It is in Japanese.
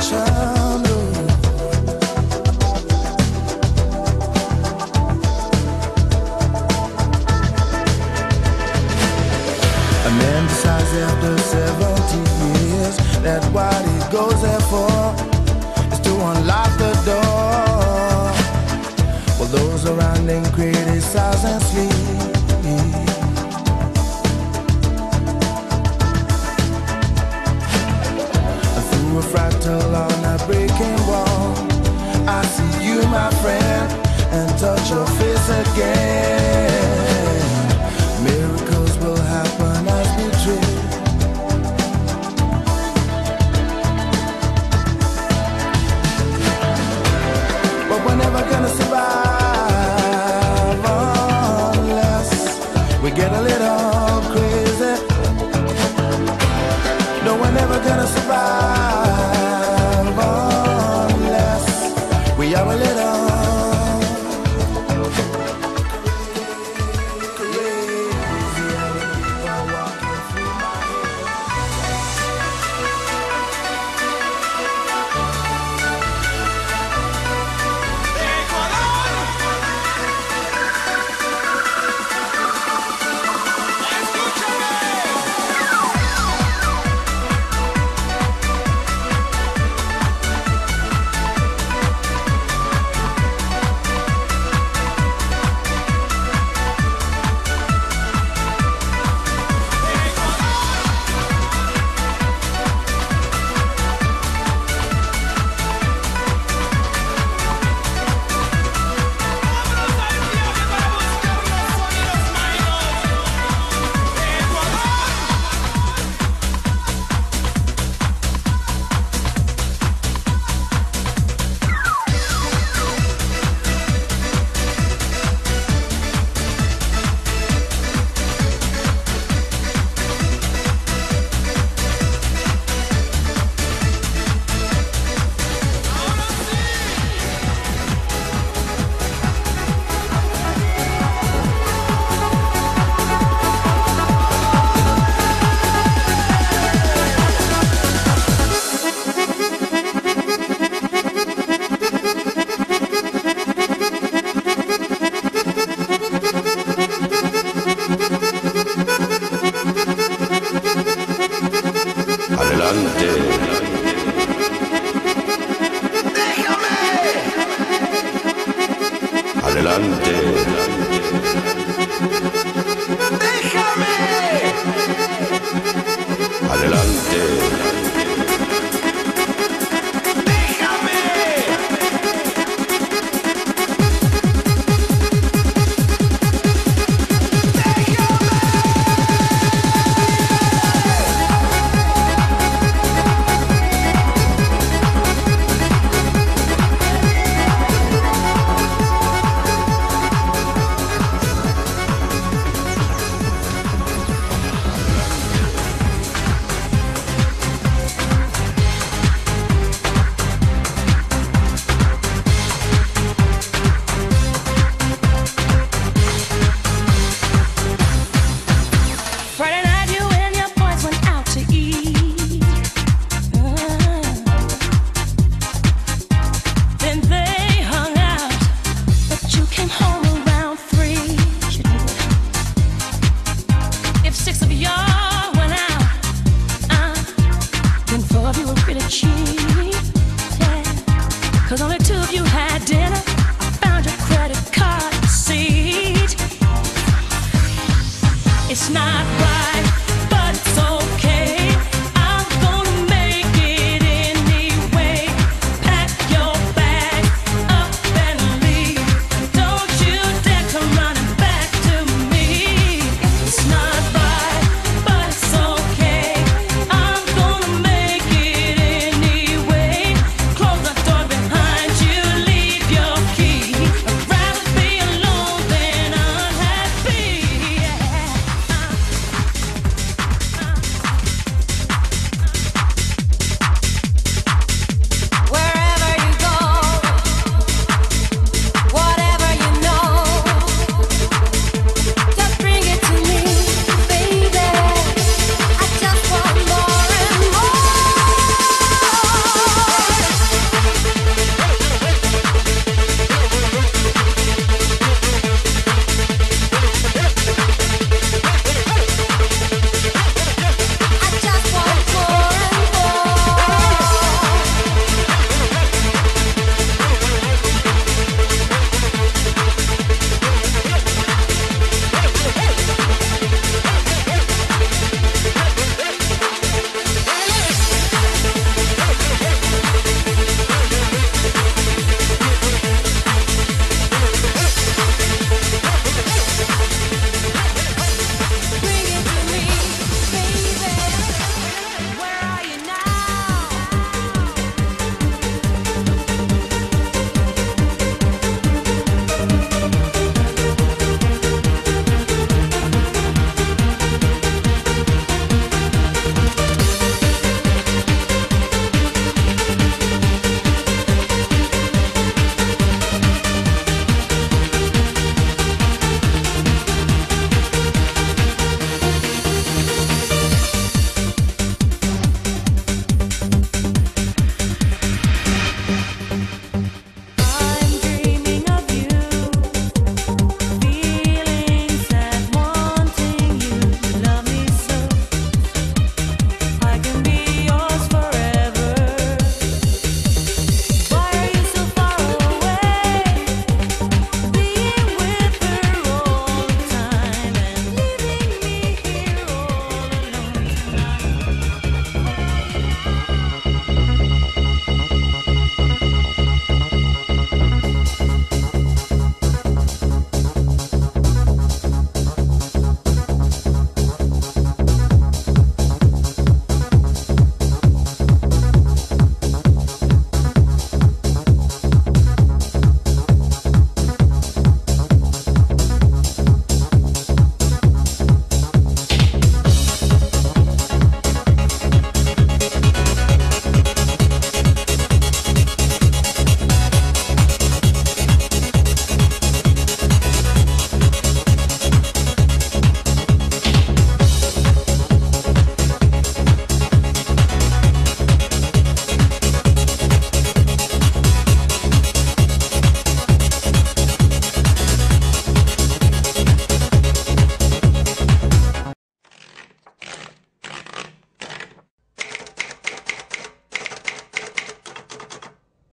try again.